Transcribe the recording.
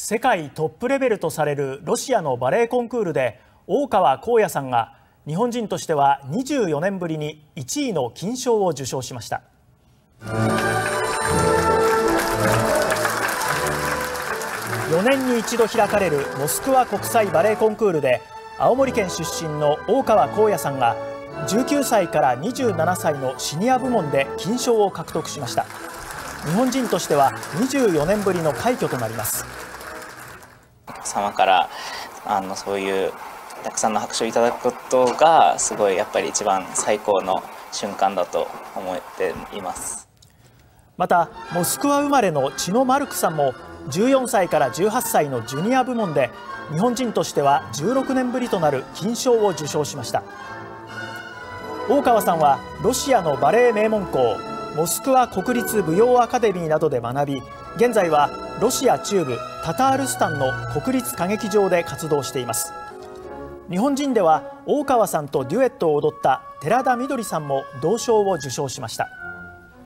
世界トップレベルとされるロシアのバレエコンクールで大川幸也さんが日本人としては24年ぶりに1位の金賞を受賞しました。4年に一度開かれるモスクワ国際バレエコンクールで青森県出身の大川幸也さんが19歳から27歳のシニア部門で金賞を獲得しました。日本人としては24年ぶりの快挙となります。様からあのそういうたくさんの拍手をいただくことがすごいやっぱり一番最高の瞬間だと思っています。またモスクワ生まれのチノ・マルクさんも14歳から18歳のジュニア部門で日本人としては16年ぶりとなる金賞を受賞しました。大川さんはロシアのバレエ名門校モスクワ国立舞踊アカデミーなどで学び現在はロシア中部タタールスタンの国立歌劇場で活動しています。日本人では大川さんとデュエットを踊った寺田みどりさんも銅賞を受賞しました。